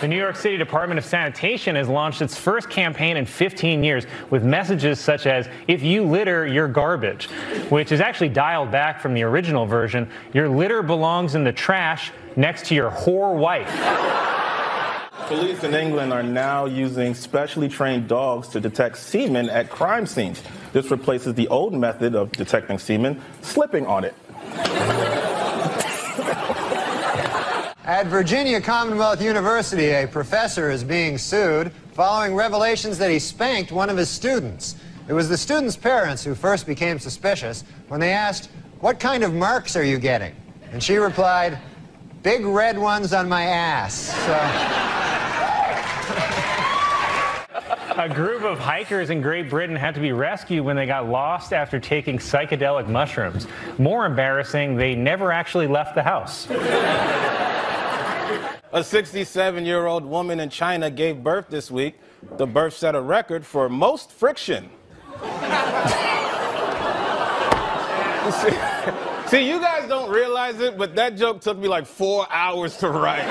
The New York City Department of Sanitation has launched its first campaign in 15 years with messages such as, if you litter, you're garbage, which is actually dialed back from the original version, your litter belongs in the trash next to your whore wife. Police in England are now using specially trained dogs to detect semen at crime scenes. This replaces the old method of detecting semen, slipping on it. At Virginia Commonwealth University, a professor is being sued following revelations that he spanked one of his students. It was the student's parents who first became suspicious when they asked, What kind of marks are you getting? And she replied, Big red ones on my ass. So. A group of hikers in Great Britain had to be rescued when they got lost after taking psychedelic mushrooms. More embarrassing, they never actually left the house. A 67 year old woman in China gave birth this week. The birth set a record for most friction. see, see, you guys don't realize it, but that joke took me like four hours to write.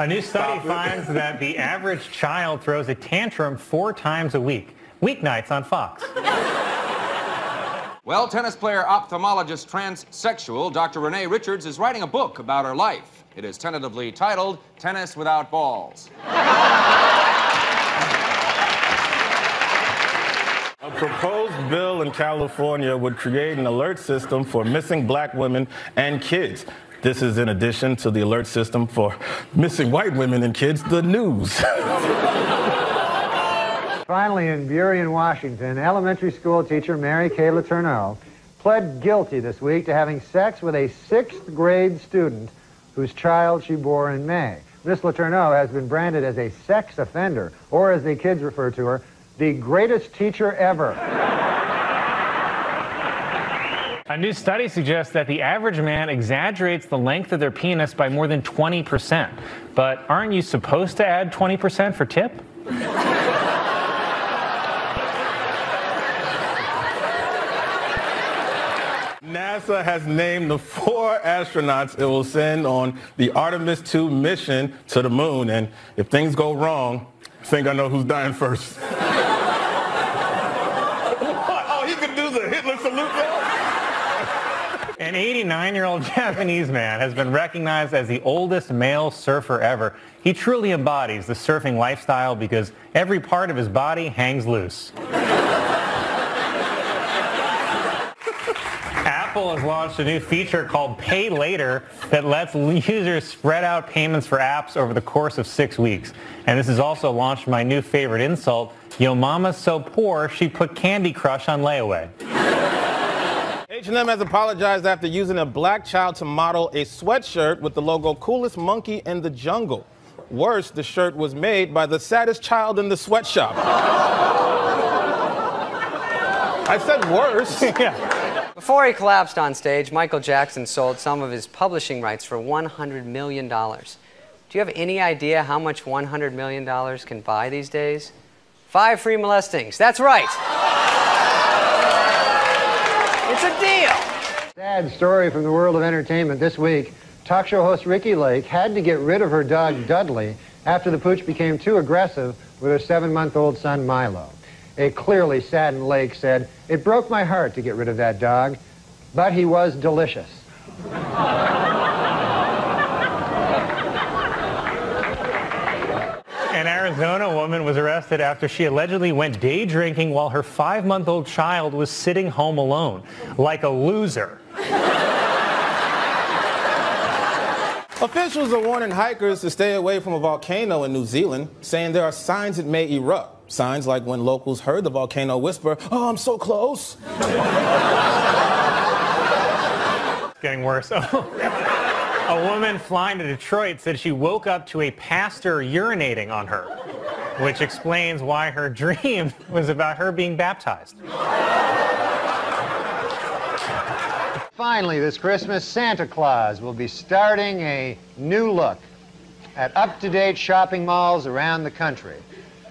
A new study finds that the average child throws a tantrum four times a week, weeknights on Fox. Well, tennis player, ophthalmologist, transsexual Dr. Renee Richards is writing a book about her life. It is tentatively titled Tennis Without Balls. A proposed bill in California would create an alert system for missing black women and kids. This is in addition to the alert system for missing white women and kids, the news. Finally, in Burien, Washington, elementary school teacher Mary Kay Letourneau pled guilty this week to having sex with a sixth grade student whose child she bore in May. Miss Letourneau has been branded as a sex offender, or as the kids refer to her, the greatest teacher ever. A new study suggests that the average man exaggerates the length of their penis by more than 20%. But aren't you supposed to add 20% for tip? NASA has named the four astronauts it will send on the Artemis 2 mission to the moon. And if things go wrong, I think I know who's dying first. oh, he could do the Hitler salute An 89-year-old Japanese man has been recognized as the oldest male surfer ever. He truly embodies the surfing lifestyle because every part of his body hangs loose. Apple has launched a new feature called Pay Later that lets users spread out payments for apps over the course of six weeks. And this has also launched my new favorite insult, Yo Mama's so poor she put Candy Crush on layaway. H&M has apologized after using a black child to model a sweatshirt with the logo Coolest Monkey in the Jungle. Worse, the shirt was made by the saddest child in the sweatshop. I said worse. yeah. Before he collapsed on stage, Michael Jackson sold some of his publishing rights for $100 million. Do you have any idea how much $100 million can buy these days? Five free molestings. That's right. It's a deal. Sad story from the world of entertainment this week. Talk show host Ricki Lake had to get rid of her dog Dudley after the pooch became too aggressive with her seven-month-old son Milo. A clearly saddened Lake said, It broke my heart to get rid of that dog, but he was delicious. An Arizona woman was arrested after she allegedly went day drinking while her five-month-old child was sitting home alone, like a loser. Officials are warning hikers to stay away from a volcano in New Zealand, saying there are signs it may erupt. Signs like when locals heard the volcano whisper, Oh, I'm so close. Getting worse. a woman flying to Detroit said she woke up to a pastor urinating on her, which explains why her dream was about her being baptized. Finally, this Christmas, Santa Claus will be starting a new look at up-to-date shopping malls around the country.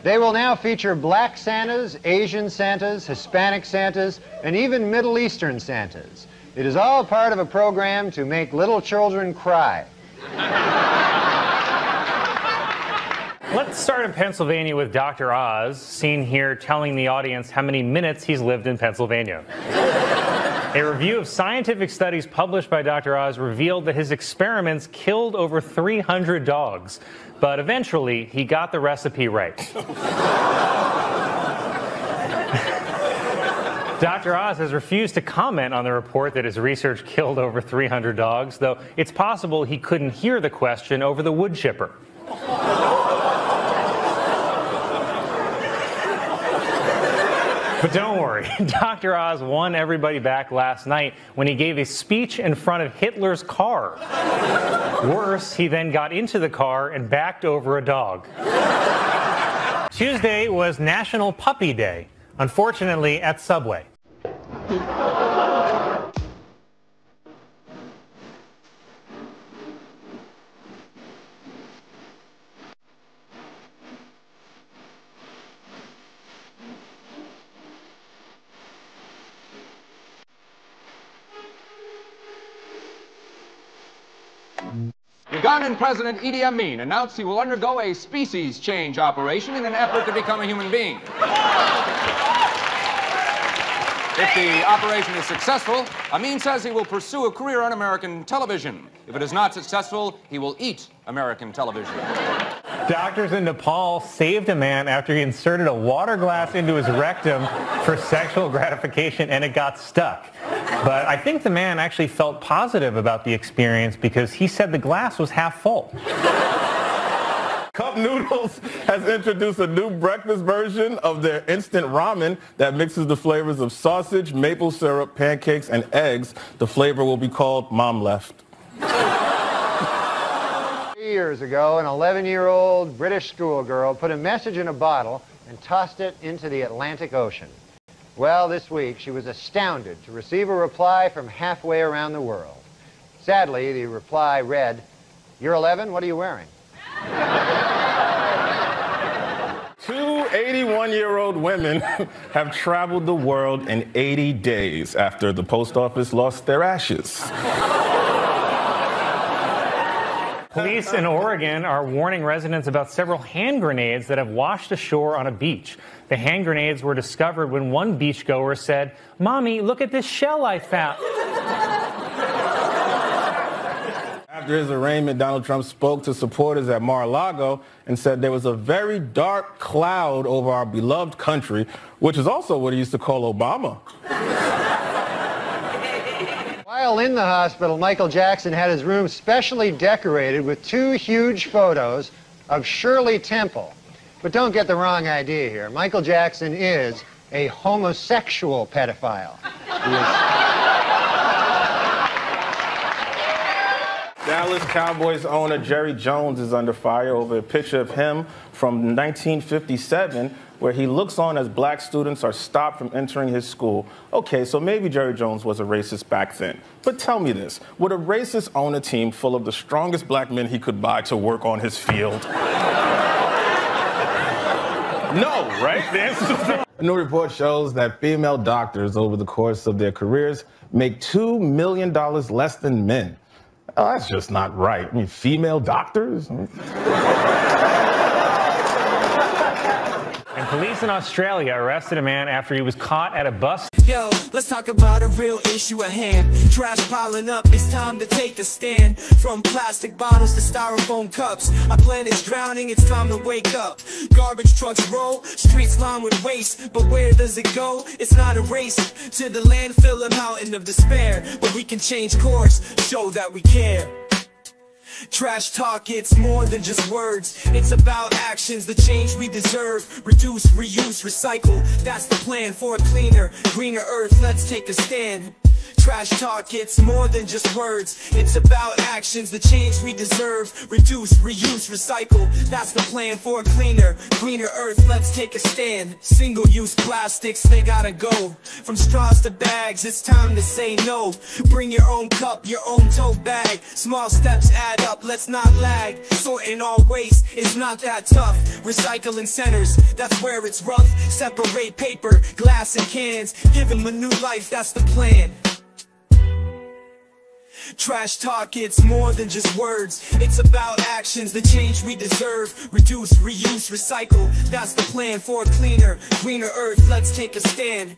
They will now feature black Santas, Asian Santas, Hispanic Santas, and even Middle Eastern Santas. It is all part of a program to make little children cry. Let's start in Pennsylvania with Dr. Oz, seen here telling the audience how many minutes he's lived in Pennsylvania. A review of scientific studies published by Dr. Oz revealed that his experiments killed over 300 dogs, but eventually he got the recipe right. Dr. Oz has refused to comment on the report that his research killed over 300 dogs, though it's possible he couldn't hear the question over the wood chipper. But don't worry, Dr. Oz won everybody back last night when he gave a speech in front of Hitler's car. Worse, he then got into the car and backed over a dog. Tuesday was National Puppy Day, unfortunately at Subway. Ugandan President Idi Amin announced he will undergo a species change operation in an effort to become a human being. If the operation is successful, Amin says he will pursue a career on American television. If it is not successful, he will eat American television. Doctors in Nepal saved a man after he inserted a water glass into his rectum for sexual gratification and it got stuck. But I think the man actually felt positive about the experience because he said the glass was half full. Cup Noodles has introduced a new breakfast version of their instant ramen that mixes the flavors of sausage, maple syrup, pancakes, and eggs. The flavor will be called Mom Left. Three years ago, an 11-year-old British schoolgirl put a message in a bottle and tossed it into the Atlantic Ocean. Well, this week she was astounded to receive a reply from halfway around the world. Sadly, the reply read, You're 11, what are you wearing? Two 81-year-old women have traveled the world in 80 days after the post office lost their ashes. Police in Oregon are warning residents about several hand grenades that have washed ashore on a beach. The hand grenades were discovered when one beachgoer said, Mommy, look at this shell I found. After his arraignment, Donald Trump spoke to supporters at Mar-a-Lago and said there was a very dark cloud over our beloved country, which is also what he used to call Obama. While in the hospital, Michael Jackson had his room specially decorated with two huge photos of Shirley Temple. But don't get the wrong idea here. Michael Jackson is a homosexual pedophile. Dallas Cowboys owner Jerry Jones is under fire over a picture of him from 1957 where he looks on as black students are stopped from entering his school. Okay, so maybe Jerry Jones was a racist back then. But tell me this would a racist own a team full of the strongest black men he could buy to work on his field? no, right? The answer is no. A new report shows that female doctors over the course of their careers make $2 million less than men. Oh, that's just not right. I mean, female doctors? And police in Australia arrested a man after he was caught at a bus Yo, let's talk about a real issue at hand. Trash piling up, it's time to take a stand. From plastic bottles to styrofoam cups, our planet's drowning, it's time to wake up. Garbage trucks roll, streets lined with waste, but where does it go? It's not a race to the landfill, a mountain of despair. But we can change course, show that we care. Trash talk, it's more than just words. It's about actions, the change we deserve. Reduce, reuse, recycle. That's the plan for a cleaner, greener earth. Let's take a stand. Trash talk, it's more than just words. It's about actions, the change we deserve. Reduce, reuse, recycle. That's the plan for a cleaner, greener earth. Let's take a stand. Single use plastics, they gotta go. From straws to bags, it's time to say no. Bring your own cup, your own tote bag. Small steps add up, let's not lag. Sorting all waste is not that tough. Recycling centers, that's where it's rough. Separate paper, glass, and cans. Give them a new life, that's the plan. Trash talk, it's more than just words. It's about actions, the change we deserve. Reduce, reuse, recycle. That's the plan for a cleaner, greener earth. Let's take a stand.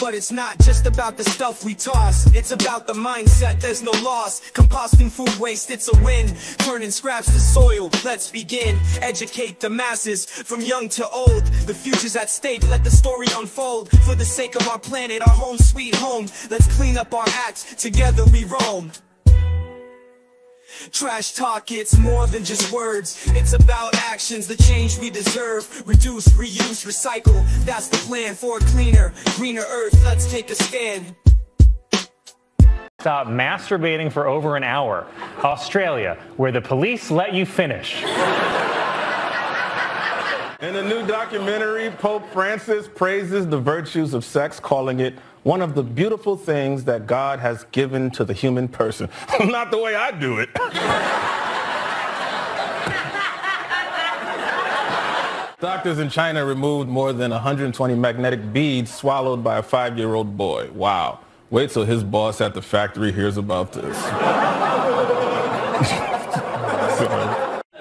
But it's not just about the stuff we toss. It's about the mindset, there's no loss. Composting food waste, it's a win. Turning scraps to soil, let's begin. Educate the masses, from young to old. The future's at stake, let the story unfold. For the sake of our planet, our home sweet home. Let's clean up our acts, together we roam Trash talk, it's more than just words. It's about actions, the change we deserve. Reduce, reuse, recycle. That's the plan for a cleaner, greener earth. Let's take a stand. Stop masturbating for over an hour. Australia, where the police let you finish. In a new documentary, Pope Francis praises the virtues of sex, calling it one of the beautiful things that God has given to the human person. Not the way I do it. Doctors in China removed more than 120 magnetic beads swallowed by a five-year-old boy. Wow. Wait till his boss at the factory hears about this.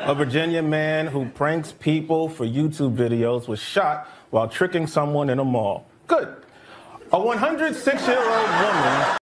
A Virginia man who pranks people for YouTube videos was shot while tricking someone in a mall. Good. A 106 year old woman